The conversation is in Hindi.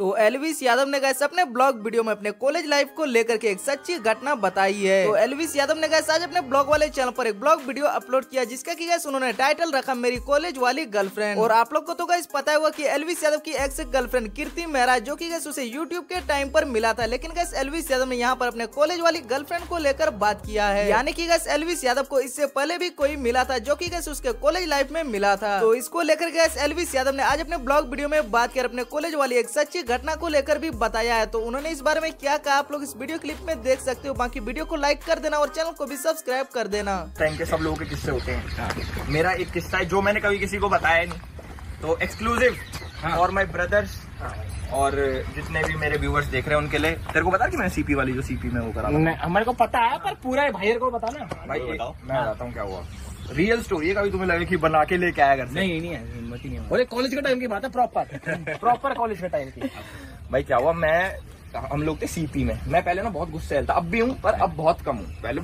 तो एलविस यादव ने गैस अपने ब्लॉग वीडियो में अपने कॉलेज लाइफ को लेकर के एक सच्ची घटना बताई है। तो एलविस यादव ने गैस आज अपने ब्लॉग वाले चैनल पर एक ब्लॉग वीडियो अपलोड किया, जिसका की गैस उन्होंने टाइटल रखा, मेरी कॉलेज वाली गर्लफ्रेंड और आप लोग को तो गैस पता हुआ की एलविस यादव की एक्स गर्लफ्रेंड कीर्ति मेहरा, जो की गैस उसे यूट्यूब के टाइम पर मिला था, लेकिन गैस एलविस यादव ने यहाँ पर अपने कॉलेज वाली गर्लफ्रेंड को लेकर बात किया है। यानी की गैस एलविस यादव को इससे पहले भी कोई मिला था, जो की गैस उसके कॉलेज लाइफ में मिला था। तो इसको लेकर गैस एलविस यादव ने आज अपने ब्लॉग वीडियो में बात कर अपने कॉलेज वाली एक सच्ची घटना को लेकर भी बताया है। तो उन्होंने इस बारे में क्या कहा? आप लोग इस वीडियो क्लिप में देख सकते हो। बाकी वीडियो को लाइक कर देना और चैनल को भी सब्सक्राइब कर देना। टाइम के सब लोगों के किस्से होते हैं। मेरा एक किस्सा है जो मैंने कभी किसी को बताया नहीं। तो एक्सक्लूसिव और माई ब्रदर्स और जितने भी मेरे व्यूवर्स देख रहे हैं उनके लिए। तेरे को बता कि मैं सीपी वाली जो सीपी में वो करा? हमारे को पता है पर पूरा भाई को बता ना भाई एक- मैं बताता हूँ क्या हुआ। रियल स्टोरी है कभी तुम्हें लगे कि बना के लेके आया घर से। नहीं नहीं है हिम्मत ही नहीं है और कॉलेज के टाइम की बात है प्रॉपर प्रॉपर कॉलेज के टाइम की। भाई क्या हुआ मैं हम लोग थे सीपी में। मैं पहले ना बहुत गुस्से था अब भी हूँ पर अब बहुत कम हूँ। पहले